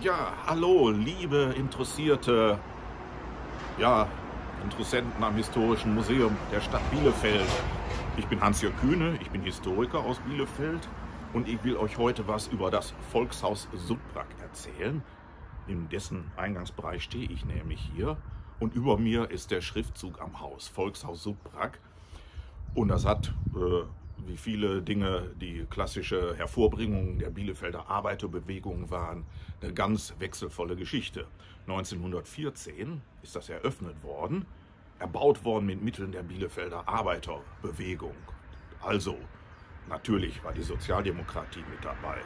Ja, hallo, liebe interessierte ja, Interessenten am Historischen Museum der Stadt Bielefeld. Ich bin Hans-Jörg Kühne, ich bin Historiker aus Bielefeld und ich will euch heute was über das Volkshaus Subbrack erzählen. In dessen Eingangsbereich stehe ich nämlich hier und über mir ist der Schriftzug am Haus, Volkshaus Subbrack. Und das hat äh, wie viele Dinge, die klassische Hervorbringung der Bielefelder Arbeiterbewegung waren, eine ganz wechselvolle Geschichte. 1914 ist das eröffnet worden, erbaut worden mit Mitteln der Bielefelder Arbeiterbewegung. Also, natürlich war die Sozialdemokratie mit dabei,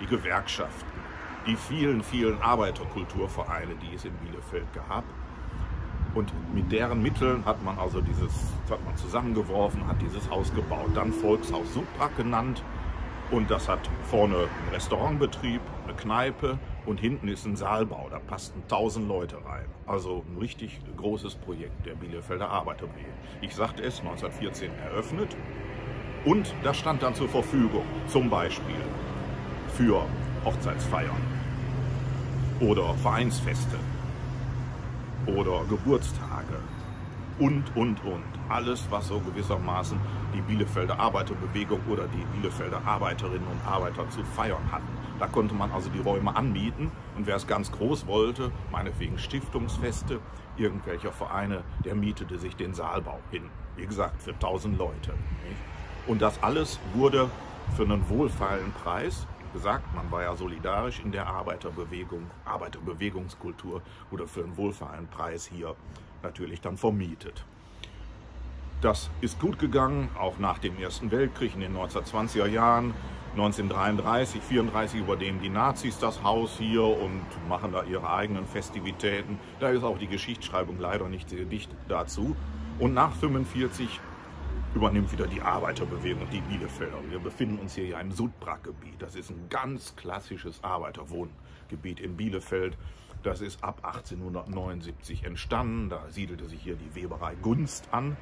die Gewerkschaften, die vielen, vielen Arbeiterkulturvereine, die es in Bielefeld gab. Und mit deren Mitteln hat man also dieses, hat man zusammengeworfen, hat dieses Haus gebaut. Dann Volkshaus Subbrack genannt. Und das hat vorne einen Restaurantbetrieb, eine Kneipe und hinten ist ein Saalbau. Da passten 1000 Leute rein. Also ein richtig großes Projekt der Bielefelder Arbeiterbewegung. Ich sagte es, 1914 eröffnet. Und das stand dann zur Verfügung, zum Beispiel für Hochzeitsfeiern oder Vereinsfeste oder Geburtstage und, und, und. Alles, was so gewissermaßen die Bielefelder Arbeiterbewegung oder die Bielefelder Arbeiterinnen und Arbeiter zu feiern hatten. Da konnte man also die Räume anbieten und wer es ganz groß wollte, meinetwegen Stiftungsfeste irgendwelcher Vereine, der mietete sich den Saalbau hin. Wie gesagt, für 1000 Leute. Und das alles wurde für einen wohlfeilen Preis gesagt, man war ja solidarisch in der Arbeiterbewegung, Arbeiterbewegungskultur wurde für einen wohlfeilen Preis hier natürlich dann vermietet. Das ist gut gegangen, auch nach dem Ersten Weltkrieg in den 1920er Jahren. 1933, 1934 übernehmen die Nazis das Haus hier und machen da ihre eigenen Festivitäten. Da ist auch die Geschichtsschreibung leider nicht sehr dicht dazu. Und nach 1945 übernimmt wieder die Arbeiterbewegung, die Bielefelder. Wir befinden uns hier ja im Sudbrack-Gebiet. Das ist ein ganz klassisches Arbeiterwohngebiet in Bielefeld. Das ist ab 1879 entstanden. Da siedelte sich hier die Weberei Gunst an.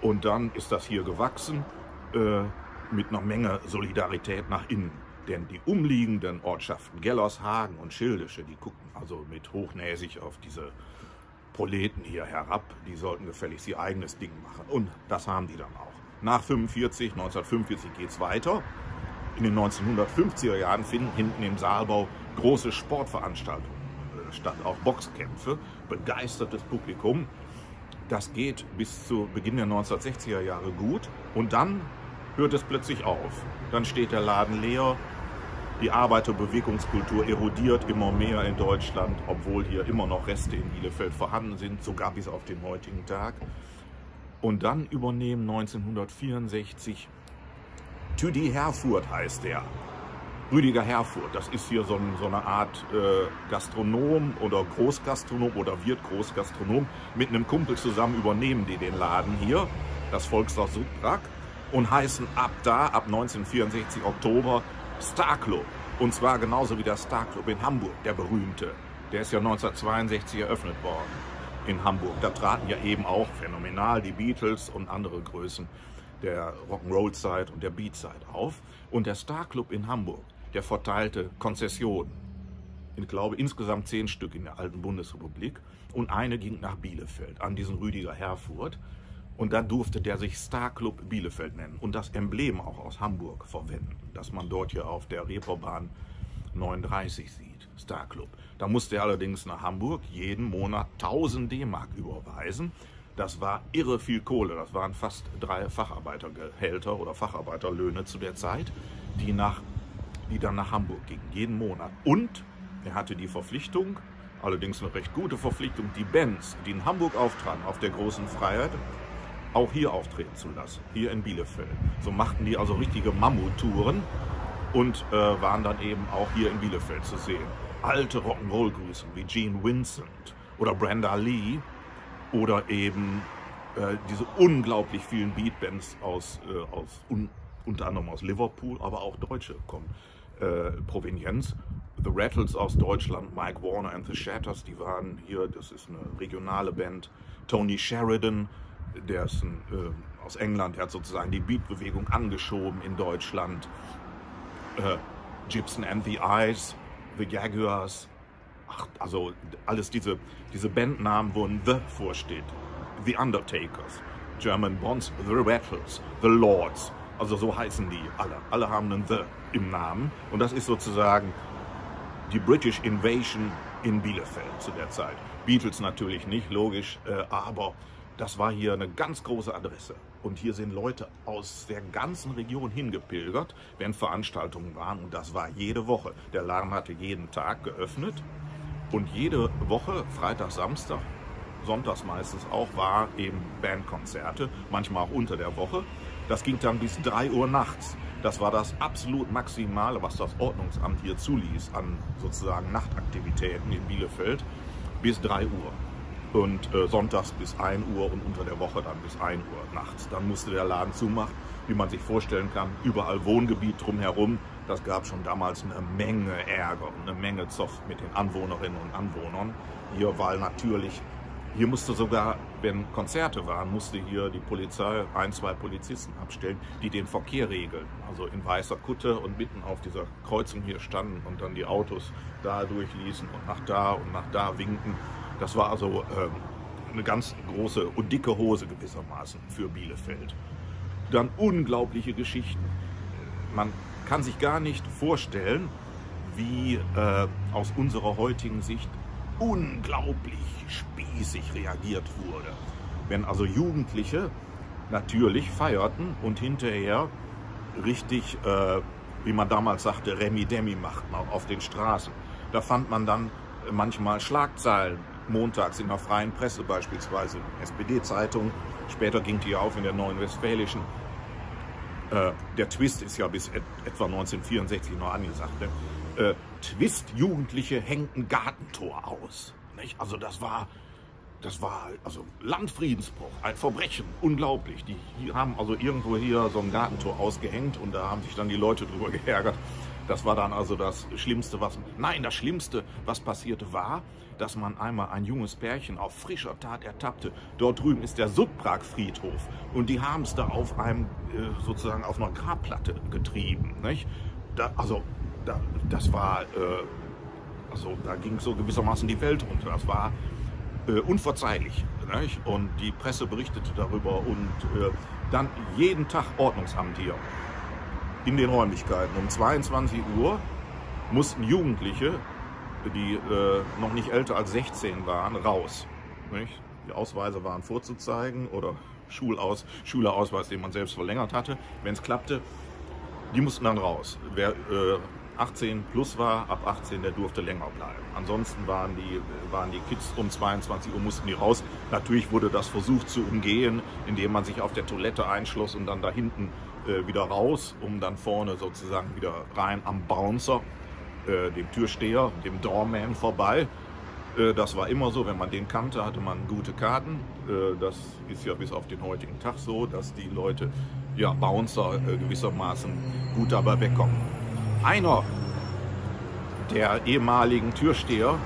Und dann ist das hier gewachsen äh, mit einer Menge Solidarität nach innen. Denn die umliegenden Ortschaften Gellershagen und Schildische, die gucken also mit hochnäsig auf diese Proleten hier herab, die sollten gefälligst ihr eigenes Ding machen. Und das haben die dann auch. Nach 45, 1945 geht es weiter. In den 1950er Jahren finden hinten im Saalbau große Sportveranstaltungen äh, statt, auch Boxkämpfe, begeistertes Publikum. Das geht bis zu Beginn der 1960er Jahre gut und dann hört es plötzlich auf. Dann steht der Laden leer, die Arbeiterbewegungskultur erodiert immer mehr in Deutschland, obwohl hier immer noch Reste in Bielefeld vorhanden sind, sogar bis auf den heutigen Tag. Und dann übernehmen 1964 Tüdi Herfurt heißt der. Rüdiger Herfurt, das ist hier so, so eine Art äh, Gastronom oder Großgastronom oder wird Großgastronom. Mit einem Kumpel zusammen übernehmen die den Laden hier, das Volkshaus Südbrack, und heißen ab da, ab 1964 Oktober, Star Club. Und zwar genauso wie der Star Club in Hamburg, der berühmte. Der ist ja 1962 eröffnet worden in Hamburg. Da traten ja eben auch phänomenal die Beatles und andere Größen der Rock'n'Roll-Zeit und der Beat-Zeit auf. Und der Star Club in Hamburg, der verteilte Konzessionen. Ich glaube insgesamt zehn Stück in der alten Bundesrepublik. Und eine ging nach Bielefeld, an diesen Rüdiger Herfurt. Und da durfte der sich Star Club Bielefeld nennen und das Emblem auch aus Hamburg verwenden, das man dort hier auf der Reeperbahn 39 sieht, Star Club. Da musste er allerdings nach Hamburg jeden Monat 1000 D-Mark überweisen. Das war irre viel Kohle, das waren fast drei Facharbeitergehälter oder Facharbeiterlöhne zu der Zeit, die, nach, die dann nach Hamburg gingen, jeden Monat. Und er hatte die Verpflichtung, allerdings eine recht gute Verpflichtung, die Bands, die in Hamburg auftraten auf der großen Freiheit, auch hier auftreten zu lassen, hier in Bielefeld. So machten die also richtige Mammuttouren und äh, waren dann eben auch hier in Bielefeld zu sehen. Alte Rock'n'Roll-Größen wie Gene Vincent oder Brenda Lee oder eben äh, diese unglaublich vielen Beatbands aus, äh, aus unter anderem aus Liverpool, aber auch Deutsche kommen, äh, Provenienz. The Rattles aus Deutschland, Mike Warner and the Shatters, die waren hier, das ist eine regionale Band. Tony Sheridan, der ist ein, äh, aus England, der hat sozusagen die Beatbewegung angeschoben in Deutschland. Äh, Gibson and the Eyes, The Jaguars, ach, also alles diese, diese Bandnamen, wo ein The vorsteht. The Undertakers, German Bonds, The Rattles, The Lords, also so heißen die alle. Alle haben einen The im Namen und das ist sozusagen die British Invasion in Bielefeld zu der Zeit. Beatles natürlich nicht, logisch, äh, aber das war hier eine ganz große Adresse. Und hier sind Leute aus der ganzen Region hingepilgert, wenn Veranstaltungen waren. Und das war jede Woche. Der Laden hatte jeden Tag geöffnet. Und jede Woche, Freitag, Samstag, sonntags meistens auch, war eben Bandkonzerte, manchmal auch unter der Woche. Das ging dann bis 3 Uhr nachts. Das war das absolut Maximale, was das Ordnungsamt hier zuließ an sozusagen Nachtaktivitäten in Bielefeld, bis 3 Uhr und äh, sonntags bis 1 Uhr und unter der Woche dann bis 1 Uhr nachts. Dann musste der Laden zumachen, wie man sich vorstellen kann, überall Wohngebiet drumherum. Das gab schon damals eine Menge Ärger und eine Menge Zoff mit den Anwohnerinnen und Anwohnern hier, weil natürlich, hier musste sogar, wenn Konzerte waren, musste hier die Polizei ein, zwei Polizisten abstellen, die den Verkehr regeln. Also in weißer Kutte und mitten auf dieser Kreuzung hier standen und dann die Autos da durchließen und nach da und nach da winken das war also äh, eine ganz große und dicke Hose gewissermaßen für Bielefeld. Dann unglaubliche Geschichten. Man kann sich gar nicht vorstellen, wie äh, aus unserer heutigen Sicht unglaublich spießig reagiert wurde. Wenn also Jugendliche natürlich feierten und hinterher richtig, äh, wie man damals sagte, Remi-Demi machten auf den Straßen. Da fand man dann manchmal Schlagzeilen montags in der Freien Presse beispielsweise, SPD-Zeitung, später ging die auf in der Neuen Westfälischen. Äh, der Twist ist ja bis et etwa 1964 noch angesagt. Ne? Äh, Twist, Jugendliche hängten Gartentor aus. Nicht? Also das war, das war also Landfriedensbruch, ein Verbrechen, unglaublich. Die haben also irgendwo hier so ein Gartentor ausgehängt und da haben sich dann die Leute drüber geärgert. Das war dann also das Schlimmste, was... Nein, das Schlimmste, was passierte, war, dass man einmal ein junges Pärchen auf frischer Tat ertappte. Dort drüben ist der Sudprag-Friedhof und die haben es da auf einem, äh, sozusagen auf einer Grabplatte getrieben. Nicht? Da, also, da, das war... Äh, also da ging so gewissermaßen die Welt runter. Das war äh, unverzeihlich. Nicht? Und die Presse berichtete darüber und äh, dann jeden Tag Ordnungsamt hier in den Räumlichkeiten. Um 22 Uhr mussten Jugendliche, die äh, noch nicht älter als 16 waren, raus. Nicht? Die Ausweise waren vorzuzeigen oder Schulaus, Schülerausweis, den man selbst verlängert hatte. Wenn es klappte, die mussten dann raus. Wer äh, 18 plus war, ab 18, der durfte länger bleiben. Ansonsten waren die, waren die Kids um 22 Uhr, mussten die raus. Natürlich wurde das versucht zu umgehen, indem man sich auf der Toilette einschloss und dann da hinten äh, wieder raus, um dann vorne sozusagen wieder rein am Bouncer, äh, dem Türsteher, dem Doorman vorbei. Äh, das war immer so, wenn man den kannte, hatte man gute Karten. Äh, das ist ja bis auf den heutigen Tag so, dass die Leute, ja, Bouncer äh, gewissermaßen gut dabei wegkommen. Einer der ehemaligen Türsteher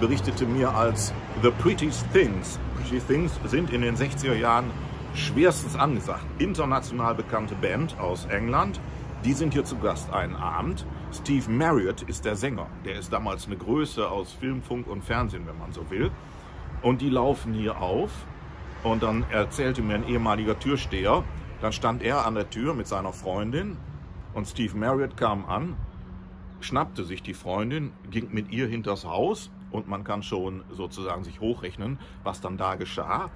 berichtete mir als The Prettiest Things. Pretty Things sind in den 60er Jahren schwerstens angesagt. International bekannte Band aus England. Die sind hier zu Gast einen Abend. Steve Marriott ist der Sänger. Der ist damals eine Größe aus Film, Funk und Fernsehen, wenn man so will. Und die laufen hier auf. Und dann erzählte mir ein ehemaliger Türsteher, dann stand er an der Tür mit seiner Freundin und Steve Marriott kam an, schnappte sich die Freundin, ging mit ihr hinters Haus und man kann schon sozusagen sich hochrechnen, was dann da geschah.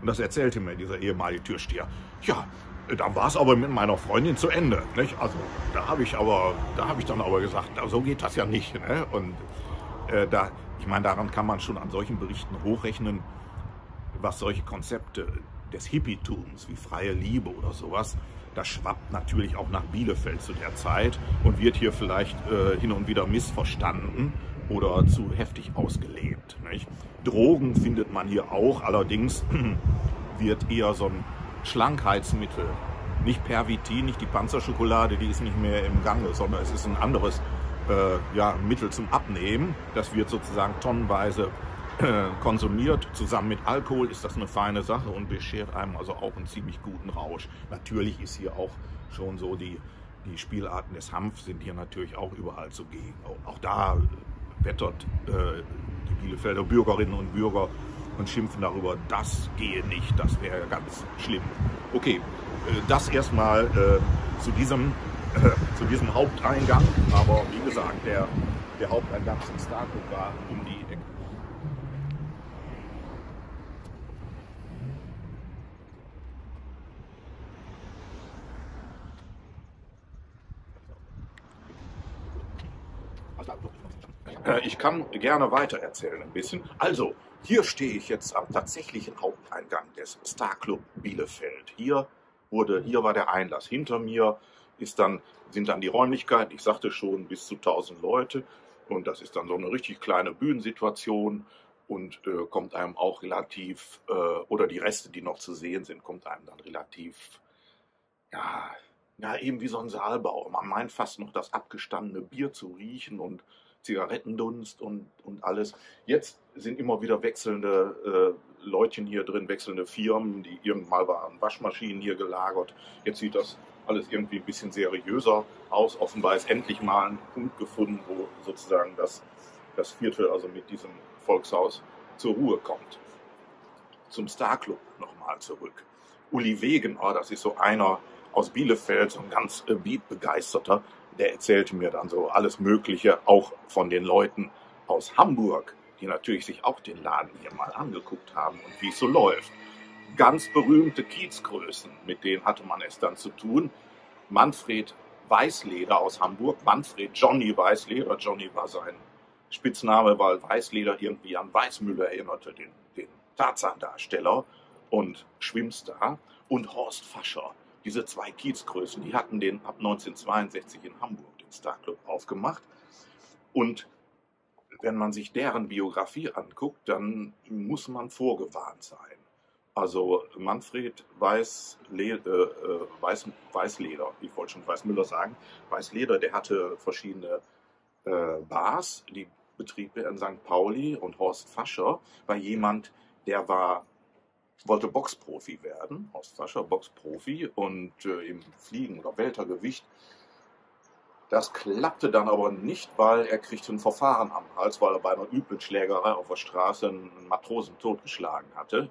Und das erzählte mir dieser ehemalige Türsteher. Ja, dann war es aber mit meiner Freundin zu Ende. Nicht? Also da habe ich aber, da habe ich dann aber gesagt, so geht das ja nicht. Ne? Und äh, da, ich meine, daran kann man schon an solchen Berichten hochrechnen, was solche Konzepte des Hippietums wie freie Liebe oder sowas, das schwappt natürlich auch nach Bielefeld zu der Zeit und wird hier vielleicht äh, hin und wieder missverstanden oder zu heftig ausgelebt. Nicht? Drogen findet man hier auch, allerdings wird eher so ein Schlankheitsmittel nicht Pervitin, nicht die Panzerschokolade, die ist nicht mehr im Gange, sondern es ist ein anderes äh, ja, Mittel zum Abnehmen. Das wird sozusagen tonnenweise konsumiert. Zusammen mit Alkohol ist das eine feine Sache und beschert einem also auch einen ziemlich guten Rausch. Natürlich ist hier auch schon so die, die Spielarten des Hanf sind hier natürlich auch überall zugegen. Auch da wettert äh, die Bielefelder Bürgerinnen und Bürger und schimpfen darüber, das gehe nicht, das wäre ganz schlimm. Okay, äh, das erstmal äh, zu, diesem, äh, zu diesem Haupteingang, aber wie gesagt, der, der Haupteingang zum Starclub war um die Ecke. Ich kann gerne weiter erzählen ein bisschen. Also, hier stehe ich jetzt am tatsächlichen Haupteingang des Star Club Bielefeld. Hier wurde, hier war der Einlass. Hinter mir ist dann, sind dann die Räumlichkeiten. Ich sagte schon bis zu 1000 Leute. Und das ist dann so eine richtig kleine Bühnensituation und äh, kommt einem auch relativ, äh, oder die Reste, die noch zu sehen sind, kommt einem dann relativ, ja, ja, eben wie so ein Saalbau. Man meint fast noch das abgestandene Bier zu riechen und Zigarettendunst und, und alles. Jetzt sind immer wieder wechselnde äh, Leutchen hier drin, wechselnde Firmen, die irgendwann waren Waschmaschinen hier gelagert. Jetzt sieht das alles irgendwie ein bisschen seriöser aus. Offenbar ist endlich mal ein Punkt gefunden, wo sozusagen das, das Viertel, also mit diesem Volkshaus, zur Ruhe kommt. Zum Star Club nochmal zurück. Uli Wegen, oh, das ist so einer aus Bielefeld, so ein ganz äh, beatbegeisterter, der erzählte mir dann so alles Mögliche, auch von den Leuten aus Hamburg, die natürlich sich auch den Laden hier mal angeguckt haben und wie es so läuft. Ganz berühmte Kiezgrößen, mit denen hatte man es dann zu tun. Manfred Weißleder aus Hamburg, Manfred Johnny Weißleder, Johnny war sein Spitzname, weil Weißleder irgendwie an Weißmüller erinnerte, den, den Tarzan-Darsteller und Schwimmstar, und Horst Fascher, diese zwei Kiezgrößen, die hatten den ab 1962 in Hamburg, den Star Club, aufgemacht. Und wenn man sich deren Biografie anguckt, dann muss man vorgewarnt sein. Also Manfred Weißleder, äh, Weiß, Weißleder, ich wollte schon Weißmüller sagen, Weißleder, der hatte verschiedene äh, Bars, die betrieb er in St. Pauli und Horst Fascher war jemand, der war wollte Boxprofi werden, Horst Fascher, Boxprofi und äh, im Fliegen oder Weltergewicht. Das klappte dann aber nicht, weil er kriegte ein Verfahren am Hals, weil er bei einer üblen Schlägerei auf der Straße einen Matrosen totgeschlagen hatte.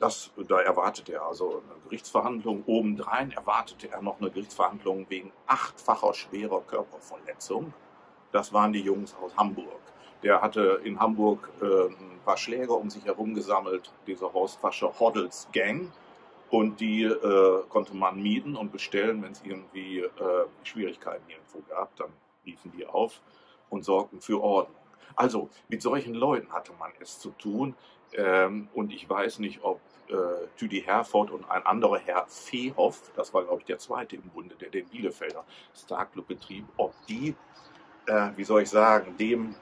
Das, da erwartete er also eine Gerichtsverhandlung. Obendrein erwartete er noch eine Gerichtsverhandlung wegen achtfacher schwerer Körperverletzung. Das waren die Jungs aus Hamburg. Der hatte in Hamburg äh, ein paar Schläger um sich herum gesammelt, dieser Horst Fascher Hoddles Gang. Und die äh, konnte man mieten und bestellen, wenn es irgendwie äh, Schwierigkeiten irgendwo gab. Dann liefen die auf und sorgten für Ordnung. Also mit solchen Leuten hatte man es zu tun. Ähm, und ich weiß nicht, ob äh, Tüdi Herford und ein anderer Herr Fehoff, das war glaube ich der zweite im Bunde, der den Bielefelder Star Club betrieb, ob die, äh, wie soll ich sagen, dem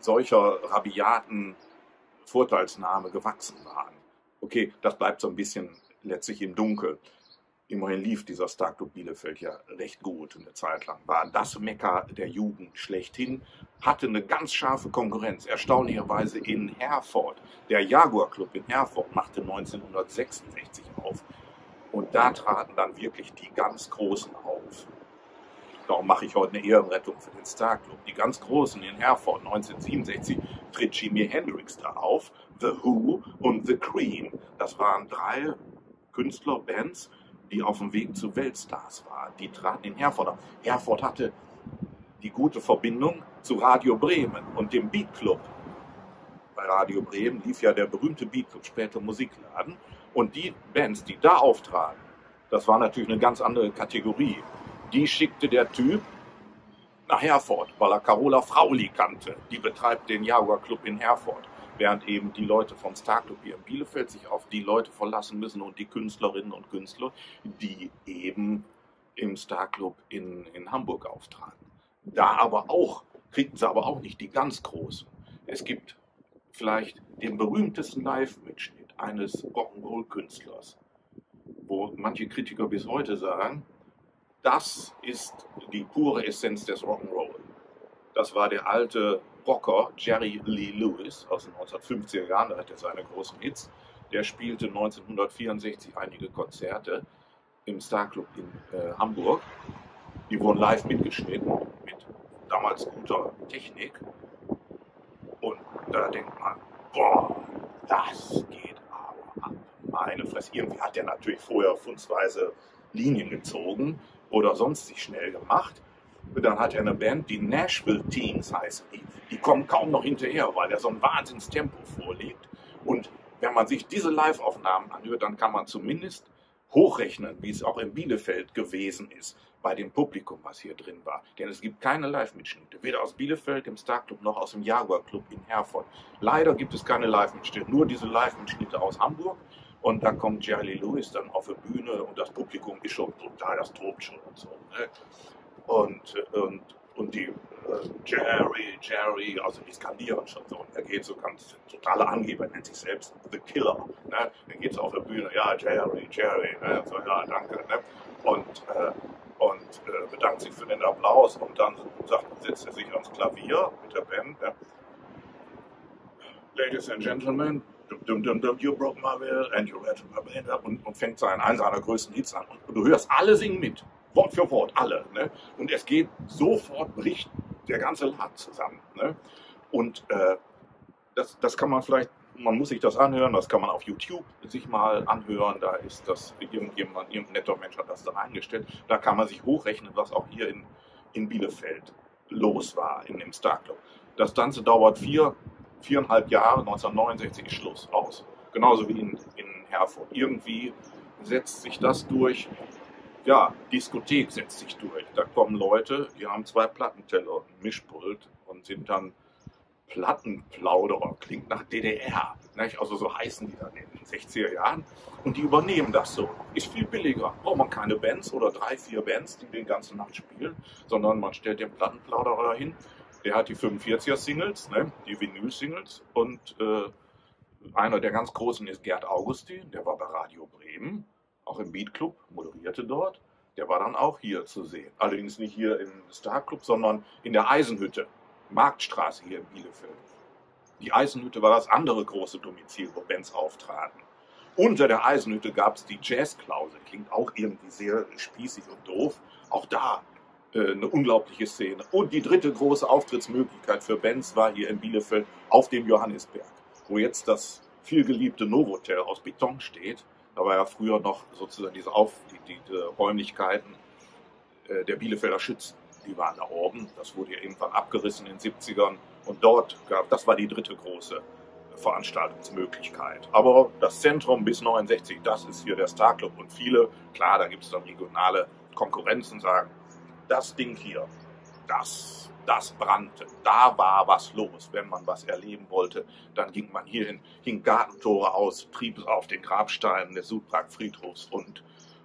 solcher rabiaten Vorteilsnahme gewachsen waren. Okay, das bleibt so ein bisschen letztlich im Dunkeln. Immerhin lief dieser Startup Bielefeld ja recht gut eine Zeit lang. War das Mekka der Jugend schlechthin, hatte eine ganz scharfe Konkurrenz. Erstaunlicherweise in Herford. Der Jaguar Club in Herford machte 1966 auf. Und da traten dann wirklich die ganz Großen auf. Darum mache ich heute eine Ehrenrettung für den Star Club. Die ganz Großen in Herford 1967 tritt Jimi Hendrix da auf, The Who und The Cream. Das waren drei Künstlerbands, die auf dem Weg zu Weltstars waren. Die traten in Herford auf. Herford hatte die gute Verbindung zu Radio Bremen und dem Beat Club. Bei Radio Bremen lief ja der berühmte Beat Club, später Musikladen. Und die Bands, die da auftraten, das war natürlich eine ganz andere Kategorie die schickte der Typ nach Herford, weil er Carola Frauli kannte. Die betreibt den Jaguar Club in Herford. Während eben die Leute vom Star Club hier in Bielefeld sich auf die Leute verlassen müssen und die Künstlerinnen und Künstler, die eben im Star Club in, in Hamburg auftraten. Da aber auch, kriegten sie aber auch nicht die ganz Großen. Es gibt vielleicht den berühmtesten Live-Mitschnitt eines Rock'n'Roll-Künstlers wo manche Kritiker bis heute sagen, das ist die pure Essenz des Rock'n'Roll. Das war der alte Rocker Jerry Lee Lewis aus den 1950er Jahren, da hat er seine großen Hits. Der spielte 1964 einige Konzerte im Star Club in äh, Hamburg. Die wurden live mitgeschnitten mit damals guter Technik. Und da denkt man, boah, das geht aber ab. Meine Fresse. Irgendwie hat der natürlich vorher fundsweise Linien gezogen oder sonst sich schnell gemacht. Und dann hat er eine Band, die Nashville Teens heißen die. Die kommen kaum noch hinterher, weil er so ein Wahnsinnstempo vorlegt. Und wenn man sich diese Live-Aufnahmen anhört, dann kann man zumindest hochrechnen, wie es auch in Bielefeld gewesen ist, bei dem Publikum, was hier drin war. Denn es gibt keine Live-Mitschnitte, weder aus Bielefeld, dem Star Club, noch aus dem Jaguar Club in Herford. Leider gibt es keine Live-Mitschnitte, nur diese Live-Mitschnitte aus Hamburg. Und da kommt Jerry Lewis dann auf die Bühne und das Publikum ist schon total, das tobt schon und so. Ne? Und, und, und die äh, Jerry, Jerry, also die skandieren schon so. Und er geht so ganz totale Angeber, nennt sich selbst The Killer. Ne? Dann geht es auf der Bühne, ja, Jerry, Jerry, ne? so, ja, danke. Ne? Und, äh, und äh, bedankt sich für den Applaus und dann sagt, setzt er sich ans Klavier mit der Band. Ne? Ladies and Gentlemen, dum, dum, dum, you broke my will and you read my band und, und fängt seinen, einen seiner größten Hits an. Und du hörst alle singen mit. Wort für Wort, alle. Ne? Und es geht sofort, bricht der ganze Laden zusammen. Ne? Und äh, das, das kann man vielleicht, man muss sich das anhören, das kann man auf YouTube sich mal anhören. Da ist das, irgendjemand, irgendein netter Mensch hat das da eingestellt. Da kann man sich hochrechnen, was auch hier in, in Bielefeld los war, in dem Star Club. Das Ganze dauert vier, viereinhalb Jahre, 1969 ist Schluss, aus. Genauso wie in, in Herford. Irgendwie setzt sich das durch ja, Diskothek setzt sich durch. Da kommen Leute, die haben zwei Plattenteller und Mischpult und sind dann Plattenplauderer, klingt nach DDR. Nicht? Also so heißen die dann in den 60er Jahren. Und die übernehmen das so. Ist viel billiger. Braucht man keine Bands oder drei, vier Bands, die den ganzen Nacht spielen, sondern man stellt den Plattenplauderer hin. Der hat die 45er Singles, ne? die Vinyl-Singles. Und äh, einer der ganz großen ist Gerd Augustin, der war bei Radio Bremen auch im Beat Club, moderierte dort. Der war dann auch hier zu sehen. Allerdings nicht hier im Star Club, sondern in der Eisenhütte, Marktstraße hier in Bielefeld. Die Eisenhütte war das andere große Domizil, wo Bands auftraten. Unter der Eisenhütte gab es die Jazzklausel, klingt auch irgendwie sehr spießig und doof. Auch da eine unglaubliche Szene. Und die dritte große Auftrittsmöglichkeit für Bands war hier in Bielefeld auf dem Johannisberg, wo jetzt das vielgeliebte Novotel aus Beton steht da war ja früher noch sozusagen diese, Auf, die, diese Räumlichkeiten äh, der Bielefelder Schützen. Die waren da oben. Das wurde ja irgendwann abgerissen in den 70ern. Und dort gab, das war die dritte große Veranstaltungsmöglichkeit. Aber das Zentrum bis 69, das ist hier der Star Club. Und viele, klar, da gibt es dann regionale Konkurrenzen, sagen, das Ding hier, das das brannte. Da war was los. Wenn man was erleben wollte, dann ging man hierhin, hing Gartentore aus, trieb auf den Grabsteinen des Sudbrag-Friedhofs und,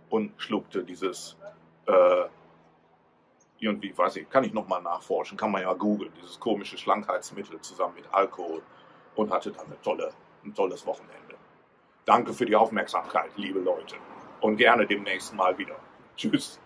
und schluckte dieses, äh, irgendwie, weiß ich, kann ich nochmal nachforschen, kann man ja googeln, dieses komische Schlankheitsmittel zusammen mit Alkohol und hatte dann eine tolle, ein tolles Wochenende. Danke für die Aufmerksamkeit, liebe Leute. Und gerne demnächst mal wieder. Tschüss.